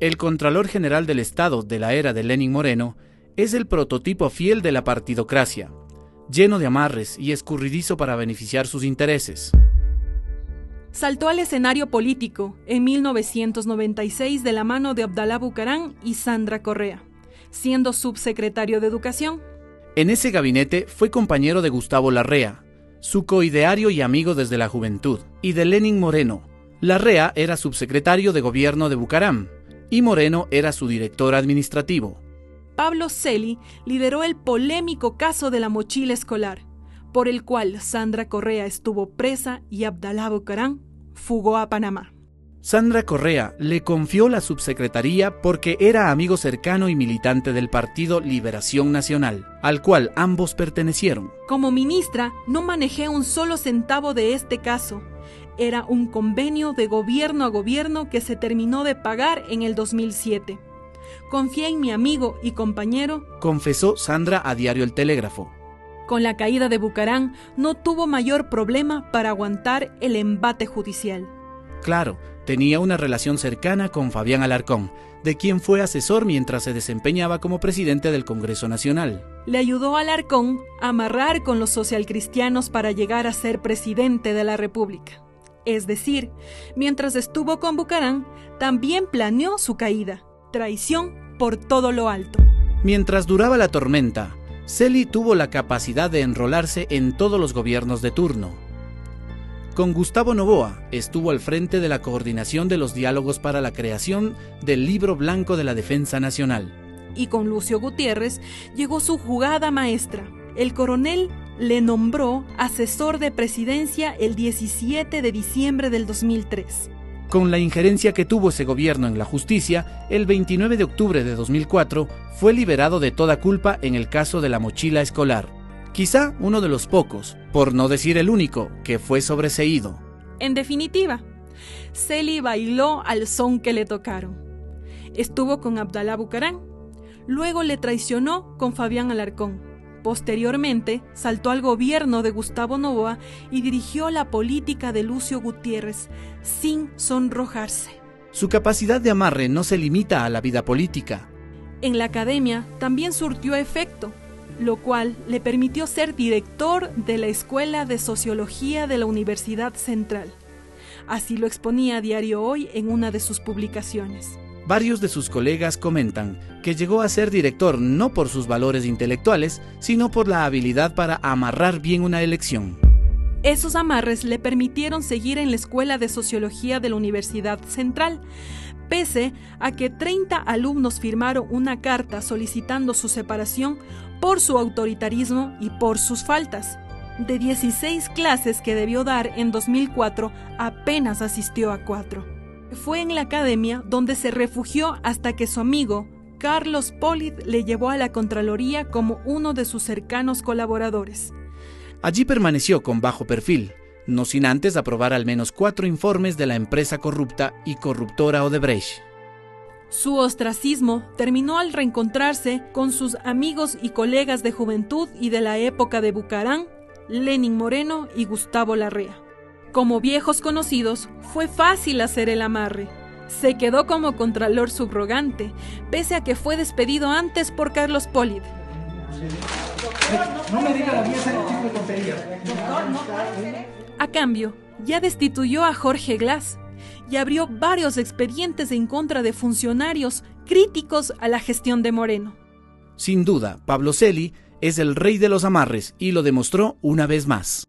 El Contralor General del Estado de la era de Lenin Moreno es el prototipo fiel de la partidocracia, lleno de amarres y escurridizo para beneficiar sus intereses. Saltó al escenario político en 1996 de la mano de Abdalá Bucarán y Sandra Correa, siendo subsecretario de Educación. En ese gabinete fue compañero de Gustavo Larrea, su coideario y amigo desde la juventud, y de Lenin Moreno. Larrea era subsecretario de gobierno de Bucaram y Moreno era su director administrativo. Pablo Celi lideró el polémico caso de la mochila escolar, por el cual Sandra Correa estuvo presa y Abdalá Bucarán fugó a Panamá. Sandra Correa le confió la subsecretaría porque era amigo cercano y militante del Partido Liberación Nacional, al cual ambos pertenecieron. Como ministra, no manejé un solo centavo de este caso. Era un convenio de gobierno a gobierno que se terminó de pagar en el 2007. Confié en mi amigo y compañero, confesó Sandra a Diario El Telégrafo. Con la caída de Bucarán no tuvo mayor problema para aguantar el embate judicial. Claro, tenía una relación cercana con Fabián Alarcón, de quien fue asesor mientras se desempeñaba como presidente del Congreso Nacional. Le ayudó a Alarcón a amarrar con los socialcristianos para llegar a ser presidente de la República. Es decir, mientras estuvo con Bucarán, también planeó su caída. Traición por todo lo alto. Mientras duraba la tormenta, Celi tuvo la capacidad de enrolarse en todos los gobiernos de turno, con Gustavo Novoa estuvo al frente de la coordinación de los diálogos para la creación del Libro Blanco de la Defensa Nacional. Y con Lucio Gutiérrez llegó su jugada maestra. El coronel le nombró asesor de presidencia el 17 de diciembre del 2003. Con la injerencia que tuvo ese gobierno en la justicia, el 29 de octubre de 2004 fue liberado de toda culpa en el caso de la mochila escolar quizá uno de los pocos, por no decir el único, que fue sobreseído. En definitiva, Celi bailó al son que le tocaron. Estuvo con Abdalá Bucarán, luego le traicionó con Fabián Alarcón. Posteriormente, saltó al gobierno de Gustavo Novoa y dirigió la política de Lucio Gutiérrez sin sonrojarse. Su capacidad de amarre no se limita a la vida política. En la academia también surtió efecto lo cual le permitió ser director de la Escuela de Sociología de la Universidad Central. Así lo exponía a Diario Hoy en una de sus publicaciones. Varios de sus colegas comentan que llegó a ser director no por sus valores intelectuales, sino por la habilidad para amarrar bien una elección. Esos amarres le permitieron seguir en la Escuela de Sociología de la Universidad Central, pese a que 30 alumnos firmaron una carta solicitando su separación por su autoritarismo y por sus faltas. De 16 clases que debió dar en 2004, apenas asistió a cuatro. Fue en la academia donde se refugió hasta que su amigo, Carlos Polit, le llevó a la Contraloría como uno de sus cercanos colaboradores. Allí permaneció con bajo perfil, no sin antes aprobar al menos cuatro informes de la empresa corrupta y corruptora Odebrecht. Su ostracismo terminó al reencontrarse con sus amigos y colegas de juventud y de la época de Bucarán, Lenin Moreno y Gustavo Larrea. Como viejos conocidos, fue fácil hacer el amarre. Se quedó como contralor subrogante, pese a que fue despedido antes por Carlos Polid. No me diga la A cambio, ya destituyó a Jorge Glass, y abrió varios expedientes en contra de funcionarios críticos a la gestión de Moreno. Sin duda, Pablo Celi es el rey de los amarres y lo demostró una vez más.